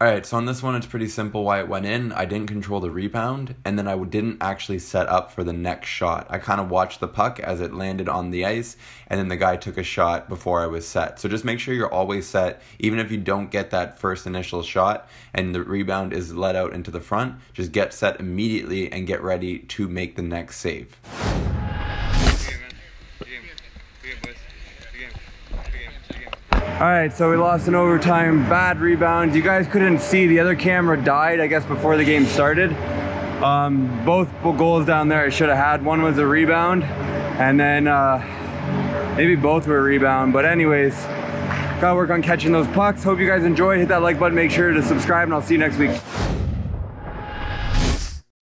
All right, so on this one, it's pretty simple why it went in. I didn't control the rebound, and then I didn't actually set up for the next shot. I kind of watched the puck as it landed on the ice, and then the guy took a shot before I was set. So just make sure you're always set, even if you don't get that first initial shot and the rebound is let out into the front, just get set immediately and get ready to make the next save. All right, so we lost an overtime, bad rebound. You guys couldn't see, the other camera died, I guess, before the game started. Um, both goals down there I should have had. One was a rebound, and then uh, maybe both were a rebound. But anyways, gotta work on catching those pucks. Hope you guys enjoyed. Hit that like button, make sure to subscribe, and I'll see you next week.